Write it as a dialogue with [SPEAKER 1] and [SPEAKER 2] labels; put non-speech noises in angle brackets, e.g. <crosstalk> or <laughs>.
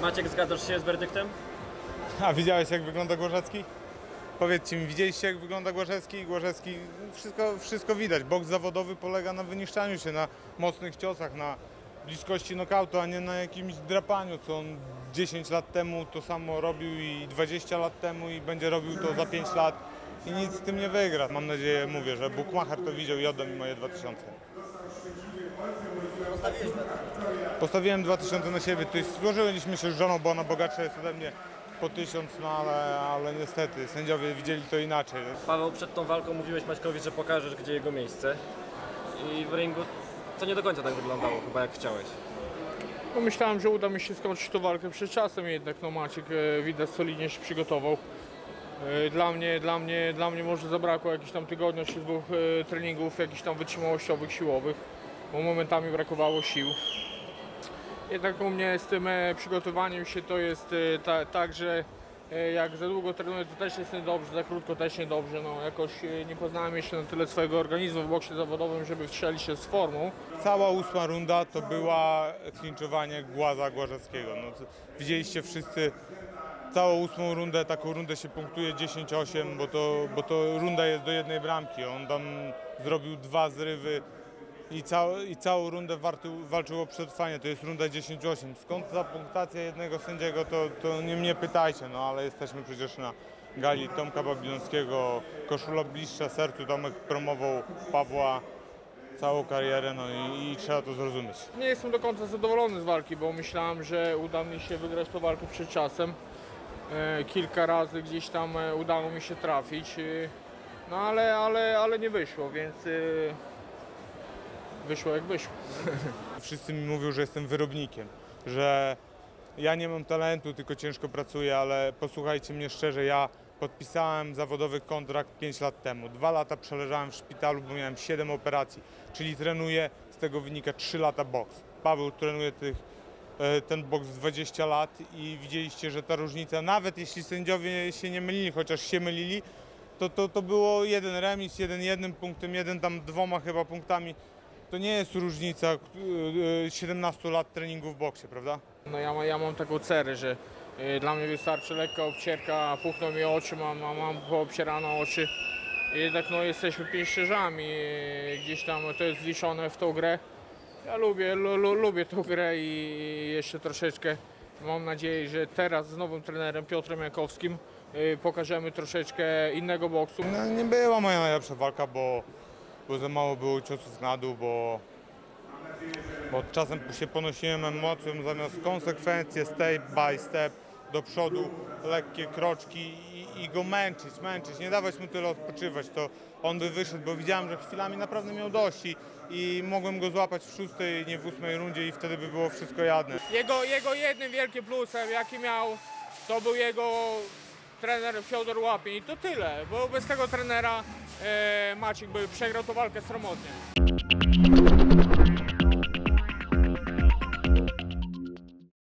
[SPEAKER 1] Maciek, zgadzasz się z werdyktem?
[SPEAKER 2] A widziałeś jak wygląda Głorzecki? Powiedzcie mi, widzieliście jak wygląda Głorzecki? Głorzecki, wszystko, wszystko widać. Boks zawodowy polega na wyniszczaniu się, na mocnych ciosach, na bliskości knokautu, a nie na jakimś drapaniu, co on 10 lat temu to samo robił i 20 lat temu i będzie robił to za 5 lat i nic z tym nie wygra. Mam nadzieję, mówię, że Bukmacher to widział i odda mi moje 2000. Postawiłem 2000 na siebie. To jest, złożyliśmy się z żoną, bo ona bogatsza jest ode mnie po 1000, no ale, ale niestety sędziowie widzieli to inaczej.
[SPEAKER 1] Paweł, przed tą walką mówiłeś Maćkowi, że pokażesz, gdzie jego miejsce. I w ringu to nie do końca tak wyglądało, chyba jak chciałeś.
[SPEAKER 3] No myślałem, że uda mi się skończyć tą walkę przed czasem, jednak no Maciek e, widać solidnie się przygotował. E, Dla mnie, dla mnie, dla mnie może zabrakło jakichś tam tygodnia czy dwóch e, treningów, jakichś tam wytrzymałościowych, siłowych, bo momentami brakowało sił. Jednak u mnie z tym e, przygotowaniem się to jest e, ta, tak, że jak za długo trenuję, to też jest niedobrze, za krótko też niedobrze. No, jakoś e, nie poznałem jeszcze na tyle swojego organizmu w boksie zawodowym, żeby wstrzelić się z formą.
[SPEAKER 2] Cała ósma runda to była klinczowanie Głaza Głażewskiego. No, widzieliście wszyscy całą ósmą rundę, taką rundę się punktuje 10-8, bo to, bo to runda jest do jednej bramki. On tam zrobił dwa zrywy i, cał, i całą rundę wartu, walczył o przetrwanie. To jest runda 10-8. Skąd ta punktacja jednego sędziego, to, to nie mnie pytajcie, no ale jesteśmy przecież na gali Tomka Babilonskiego, koszula bliższa sercu, Tomek promował Pawła całą karierę, no i, i trzeba to zrozumieć.
[SPEAKER 3] Nie jestem do końca zadowolony z walki, bo myślałem, że uda mi się wygrać tą walkę przed czasem. E, kilka razy gdzieś tam e, udało mi się trafić, e, no ale, ale, ale nie wyszło, więc wyszło jak wyszło. <laughs>
[SPEAKER 2] Wszyscy mi mówią, że jestem wyrobnikiem, że ja nie mam talentu, tylko ciężko pracuję, ale posłuchajcie mnie szczerze, ja podpisałem zawodowy kontrakt 5 lat temu. Dwa lata przeleżałem w szpitalu, bo miałem 7 operacji, czyli trenuję, z tego wynika 3 lata boks. Paweł trenuje tych, e, ten boks 20 lat i widzieliście, że ta różnica, nawet jeśli sędziowie się nie mylili, chociaż się mylili, to, to, to było jeden remis, jeden jednym punktem, jeden tam dwoma chyba punktami. To nie jest różnica e, e, 17 lat treningu w boksie, prawda?
[SPEAKER 3] No ja, ja mam taką cerę, że e, dla mnie wystarczy lekka obcierka, puchną mi oczy, mam, mam, poobcierane oczy. Jednak no, jesteśmy pięścierzami, e, gdzieś tam to jest wliczone w tą grę. Ja lubię, lu, lu, lubię tą grę i jeszcze troszeczkę mam nadzieję, że teraz z nowym trenerem Piotrem Jankowskim e, pokażemy troszeczkę innego boksu.
[SPEAKER 2] No, nie była moja najlepsza walka, bo, bo za mało było ciosów na dół, bo, bo czasem się ponosiłem emocją zamiast konsekwencje step by step do przodu, lekkie kroczki i, i go męczyć, męczyć, nie dawać mu tyle odpoczywać, to on by wyszedł, bo widziałem, że chwilami naprawdę miał dość i, i mogłem go złapać w szóstej, nie w ósmej rundzie i wtedy by było wszystko jadne.
[SPEAKER 3] Jego, jego jednym wielkim plusem, jaki miał, to był jego trener Fiodor Łapin i to tyle, bo bez tego trenera e, Maciek by przegrał tą walkę sromotnie.